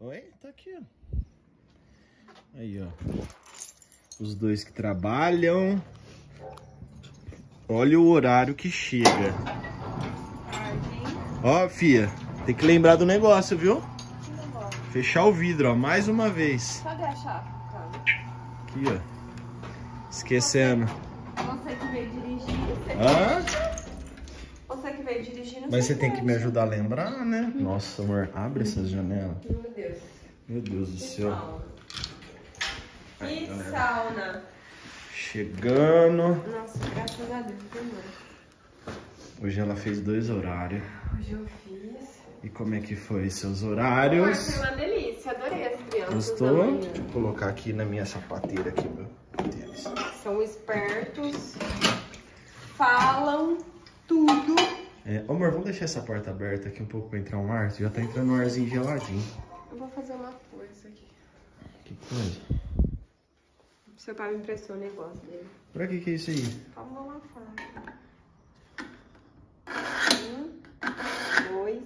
Oi? Tá aqui, ó. Aí, ó. Os dois que trabalham. Olha o horário que chega. Ó, fia, tem que lembrar do negócio, viu? Fechar o vidro, ó, mais uma vez. Cadê a chave? Aqui, ó. Esquecendo. Você que veio dirigir. Hã? você que veio dirigindo. Mas você tem que me ajudar a lembrar, né? Nossa, amor, abre essas janelas. Meu Deus. Meu Deus do céu. Ai, Que sauna. Chegando. Nossa, graças a Deus? Hoje ela fez dois horários. Hoje eu fiz. E como é que foi seus horários? foi uma delícia. Adorei as crianças. Gostou? Deixa eu colocar aqui na minha sapateira aqui, meu tênis. São espertos. Falam tudo. É, amor, vamos deixar essa porta aberta aqui um pouco pra entrar um ar? Já tá entrando um arzinho geladinho. Eu vou fazer uma coisa aqui. Que coisa. Seu pai me emprestou o negócio dele. Pra que que é isso aí? Vamos lá fora. Um, dois,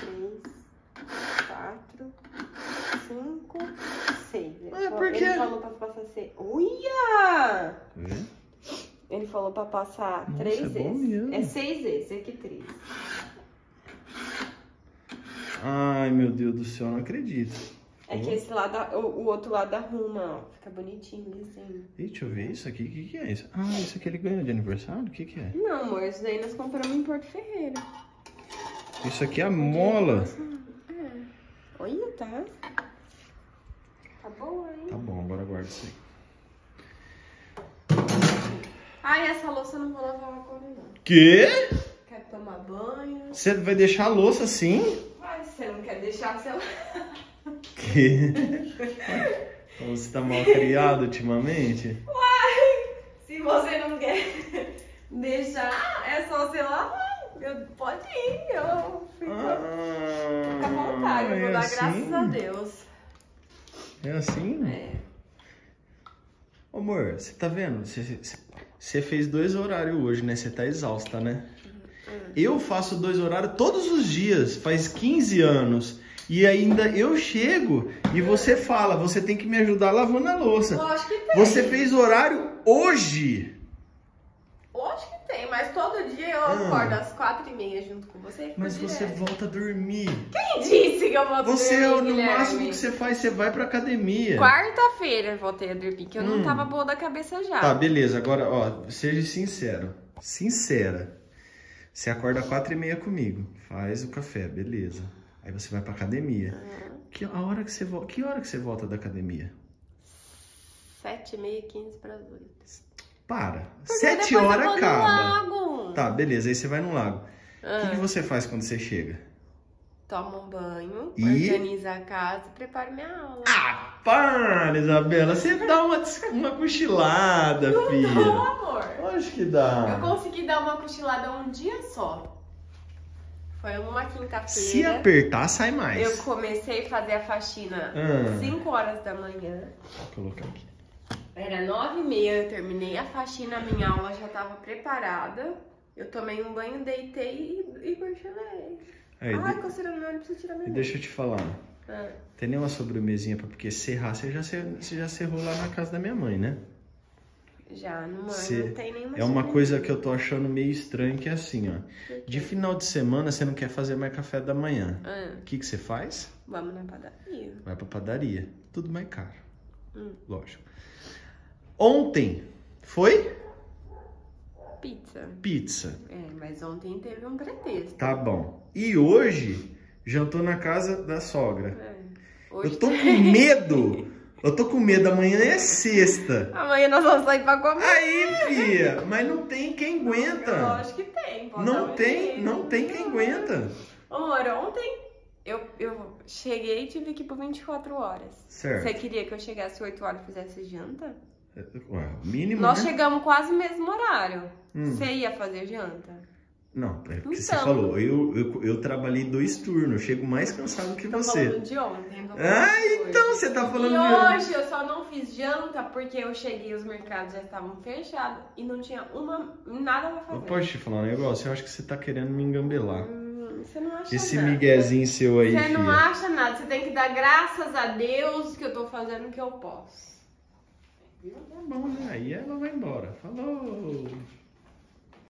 três, quatro, cinco, seis. Ele, Mas falou- por quê? ele falou pra passar seis. Uia! Vendo? Ele falou pra passar Nossa, três é vezes. É seis vezes, é que três. Ai, meu Deus do céu, não acredito. É que esse lado, o, o outro lado arruma, ó. Fica bonitinho assim. Ih, deixa eu ver isso aqui. O que, que é isso? Ah, isso aqui ele ganhou de aniversário? O que, que é? Não, amor, isso daí nós compramos em Porto Ferreira. Isso aqui é a mola. É. Olha, tá? Tá boa, hein? Tá bom, agora guarda isso aí. Ai, essa louça eu não vou lavar agora, não. Quê? Quer tomar banho? Você vai deixar a louça assim? Vai, você não quer deixar, você... Que? Você tá mal criado ultimamente? Se você não quer deixar, é só você lavar. Eu- Pode ir, eu fico... Fica à vontade, eu vou é dar assim? graças a Deus. É assim? É. Amor, você tá vendo? Você, você- você fez dois horários hoje, né? Você tá exausta, né? Eu faço dois horários todos os dias, faz 15 anos. E ainda eu chego e você fala, você tem que me ajudar lavando a louça. Lógico que tem. Você fez horário hoje. Lógico que tem, mas todo dia eu Ah. acordo às quatro e meia junto com você. Mas você direto. volta a dormir. Quem disse que eu vou Você, dormir, no Guilherme? máximo que você faz, você vai pra academia. Quarta-feira eu voltei a dormir, que eu Hum. não tava boa da cabeça já. Tá, beleza. Agora, ó, seja sincero. Sincera. Você acorda às quatro e meia comigo. Faz o café, beleza. Aí você vai pra academia. Uhum. Que, a hora que, você vo... que hora que você volta da academia? Sete e meia, quinze para as oito. Para. Porque Sete horas acaba. Tá, beleza. Aí você vai no lago. O Ah, que, que você faz quando você chega? Toma um banho, E? organiza a casa, prepara minha aula. Ah, para, Isabela. Você dá uma, uma cochilada, Não, filha. amor. Acho que Eu dá. consegui dar uma cochilada um dia só. Foi uma Se quinta-feira. apertar, sai mais. Eu comecei a fazer a faxina Ah. 5 horas da manhã. Vou colocar aqui. Era nove e meia, eu terminei a faxina, a minha aula já estava preparada. Eu tomei um banho, deitei e, e cochilei. Aí, Ai, de- coceira tirar deixa eu te falar. Ah, Tem nenhuma sobremesinha pra porque serrar, você já, você já serrou lá na casa da minha mãe, né? já, não, Cê- não tem nenhuma É uma coisa que eu tô achando meio estranho, que é assim, ó. De final de semana você não quer fazer mais café da manhã. Ah, O que, que você faz? vamos na padaria. Vai pra padaria. Tudo mais caro. Hum. Lógico. Ontem foi Pizza. pizza. É, mas ontem teve um pretexto. Tá bom. E hoje jantou na casa da sogra. É. Eu tô com medo. Eu tô com medo. Amanhã é sexta. Amanhã nós vamos sair pra comer. Aí, filha, mas não tem quem aguenta. Lógico que tem. Não tem, jeito. não tem quem aguenta. Amor, ontem eu, eu cheguei e tive que ir por 24 horas. Certo. Você queria que eu chegasse 8 horas e fizesse janta? Ué, o mínimo, Nós né? chegamos quase no mesmo horário. Hum. Você ia fazer janta? Não, é porque você Então. falou. Eu, eu, eu trabalhei dois turnos. Eu chego mais cansado que Tô você. falando de ontem. tô falando Ah, de hoje. então você tá falando E de... hoje eu só não fiz janta porque eu cheguei os mercados já estavam fechados e não tinha uma nada pra Eu fazer. posso te falar um negócio? Eu acho que você tá querendo me engambelar. Hum, Você não acha esse nada. miguezinho seu aí, Você não filha. acha nada. Você tem que dar graças a Deus que eu tô fazendo o que eu posso. Tá bom, né? Aí ela vai embora. Falou.